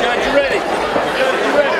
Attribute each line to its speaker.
Speaker 1: Judge, you ready? Judge, you ready?